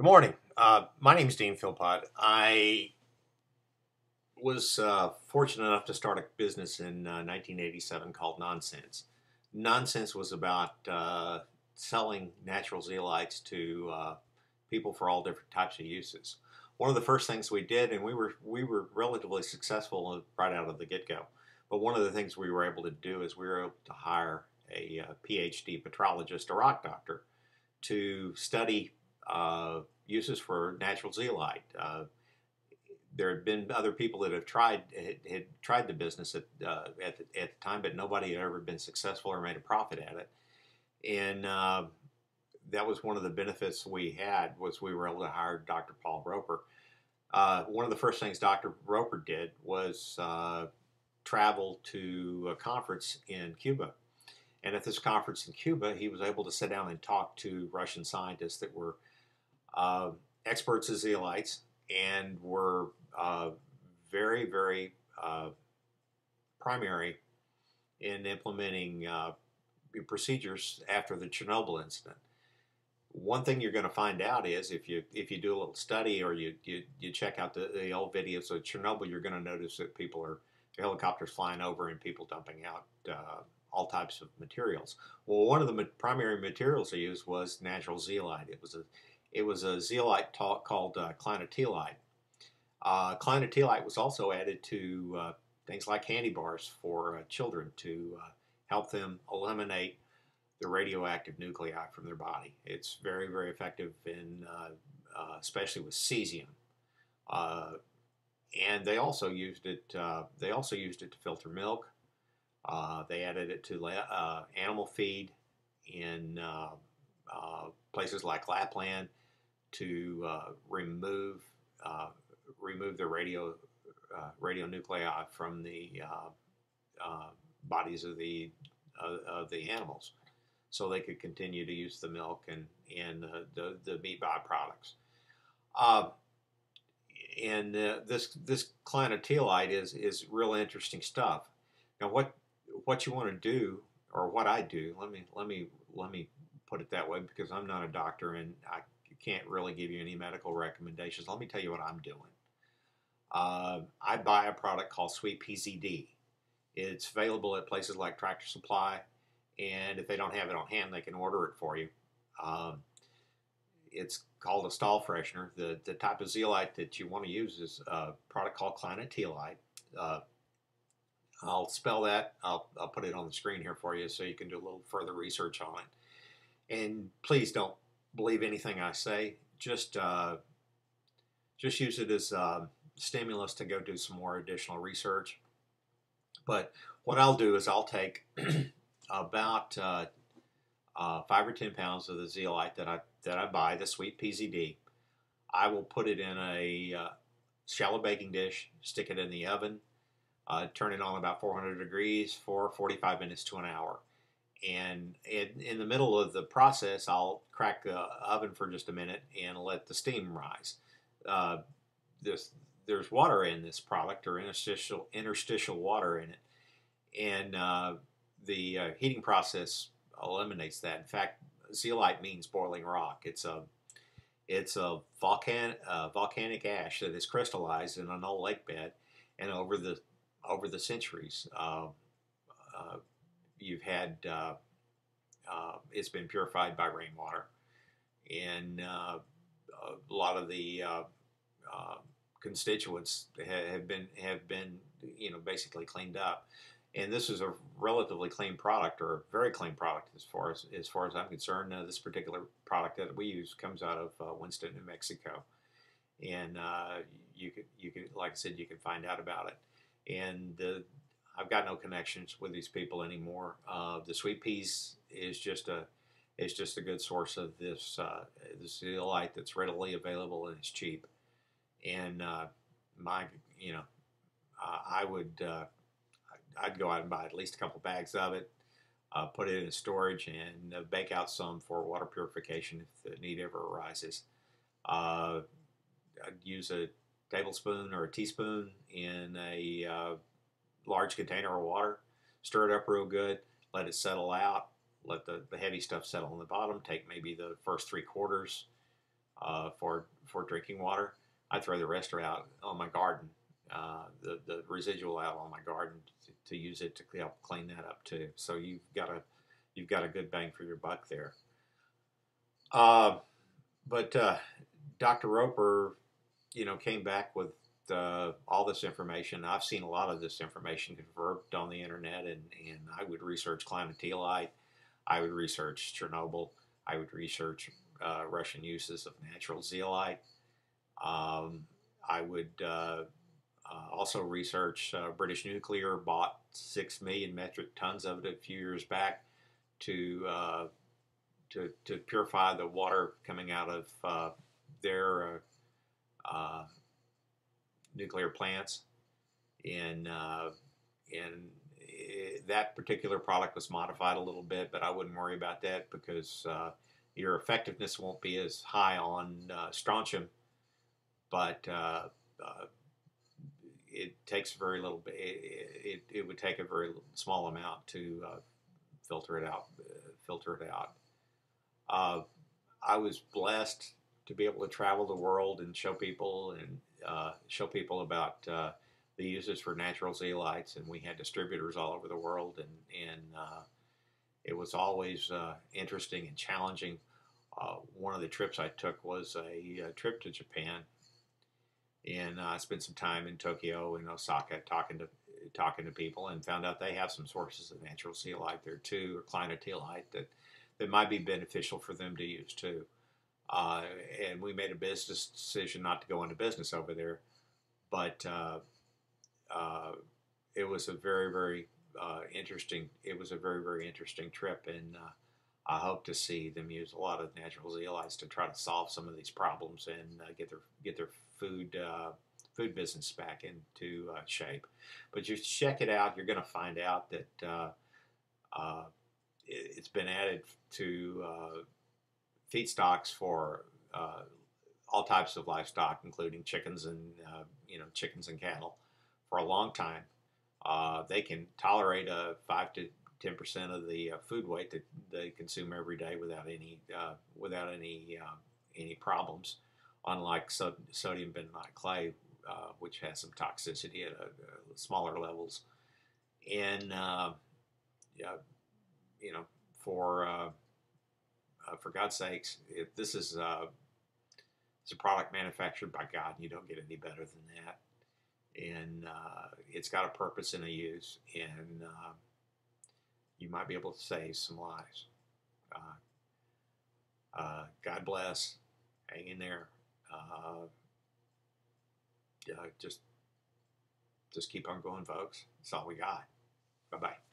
Good morning. Uh, my name is Dean Philpott. I was uh, fortunate enough to start a business in uh, 1987 called Nonsense. Nonsense was about uh, selling natural zeolites to uh, people for all different types of uses. One of the first things we did, and we were we were relatively successful right out of the get go. But one of the things we were able to do is we were able to hire a, a uh, PhD petrologist, a rock doctor, to study uh, uses for natural zeolite. Uh, there had been other people that have tried had, had tried the business at uh, at, the, at the time, but nobody had ever been successful or made a profit at it. And uh, that was one of the benefits we had was we were able to hire Dr. Paul Roper. Uh, one of the first things Dr. Roper did was uh, travel to a conference in Cuba. And at this conference in Cuba, he was able to sit down and talk to Russian scientists that were uh, experts as zeolites and were uh, very, very uh, primary in implementing uh, procedures after the Chernobyl incident. One thing you're going to find out is if you if you do a little study or you you, you check out the, the old videos of Chernobyl, you're going to notice that people are helicopters flying over and people dumping out uh, all types of materials. Well, one of the primary materials they used was natural zeolite. It was a it was a zeolite talk called uh, clinoptilolite. Uh, was also added to uh, things like candy bars for uh, children to uh, help them eliminate the radioactive nuclei from their body. It's very, very effective in, uh, especially with cesium. and they also used it. they also used it to filter milk. they added it to animal feed in places like Lapland to uh, remove uh, remove the radio uh, radionuclei from the uh, uh, bodies of the of the animals, so they could continue to use the milk and and the the meat byproducts. and this this clinoptilolite is is real interesting stuff. Now, what what you want to do, or what I do, let me let me let me put it that way because I'm not a doctor and I can't really give you any medical recommendations. Let me tell you what I'm doing. Uh, I buy a product called Sweet PDZ. It's available at places like Tractor Supply, and if they don't have it on hand, they can order it for you. Um, it's called a stall freshener. The, the type of zeolite that you want to use is a product called clinoptilolite. Uh, I'll spell that. I'll, I'll put it on the screen here for you so you can do a little further research on it. And please don't believe anything I say. Just uh, just use it as uh, stimulus to go do some more additional research. But what I'll do is I'll take about uh, uh, five or ten pounds of the zeolite that I that I buy, the sweet PDZ. I will put it in a uh, shallow baking dish, stick it in the oven, turn it on about 400 degrees for 45 minutes to an hour and in, in the middle of the process, I'll crack the oven for just a minute and let the steam rise. Uh, this, there's water in this product or interstitial interstitial water in it, and uh, the uh, heating process eliminates that. In fact, zeolite means boiling rock. It's a it's a volcan volcanic ash that is crystallized in an old lake bed, and over the over the centuries, uh, uh, you've had uh, uh, it's been purified by rainwater, and uh, a lot of the uh, uh, constituents have been have been you know basically cleaned up. And this is a relatively clean product, or a very clean product as far as as far as I'm concerned. this particular product that we use comes out of Winston, New Mexico, and you could you could like I said you can find out about it. And the I've got no connections with these people anymore. Uh, the sweet peas is just a is just a good source of this uh, this zeolite that's readily available and it's cheap. And uh, my you know I would uh, I'd go out and buy at least a couple bags of it, uh, put it in storage, and uh, bake out some for water purification if the need ever arises. I'd use a tablespoon or a teaspoon in a large container of water, stir it up real good, let it settle out, let the, the heavy stuff settle on the bottom, take maybe the first three quarters, uh, for for drinking water. I throw the rest out on my garden, uh, the the residual out on my garden to, to, use it to help clean that up too. So you've got a you've got a good bang for your buck there. Uh, but uh, Dr. Roper, you know, came back with uh, all this information. I've seen a lot of this information converted on the internet, and, and I would research clinoptilolite. I would research Chernobyl. I would research uh, Russian uses of natural zeolite. Um, I would uh, uh also research uh, British Nuclear bought six million metric tons of it a few years back to uh, to, to purify the water coming out of their nuclear plants, and uh, and it, that particular product was modified a little bit, but I wouldn't worry about that because uh, your effectiveness won't be as high on uh, strontium, but uh, uh, it takes very little. It, it, it, would take a very small amount to uh, filter it out. filter it out. I was blessed to be able to travel the world and show people and uh, show people about uh, the uses for natural zeolites, and we had distributors all over the world, and and uh, it was always uh, interesting and challenging. Uh, one of the trips I took was a, a trip to Japan, and I spent some time in Tokyo and Osaka talking to talking to people, and found out they have some sources of natural zeolite there too, or clinoptilolite that that might be beneficial for them to use too. Uh, and we made a business decision not to go into business over there. But uh, uh, it was a very, very uh, interesting. It was a very, very interesting trip, and uh, I hope to see them use a lot of natural zeolites to try to solve some of these problems and uh, get their get their food food business back into shape. But you check it out, you're going to find out that it, has been added to feedstocks for uh, all types of livestock, including chickens and uh, you know chickens and cattle, for a long time. Uh, they can tolerate a five to ten percent of the uh, food weight that they consume every day without any uh, without any uh, any problems. Unlike so- sodium bentonite clay, which has some toxicity at smaller levels, and yeah, you know for uh, for God's sakes, if this is uh, it's a product manufactured by God, you don't get any better than that. And uh, it's got a purpose and a use, and uh, you might be able to save some lives. Uh, uh, God bless. Hang in there. just, just keep on going, folks. That's all we got. Bye bye.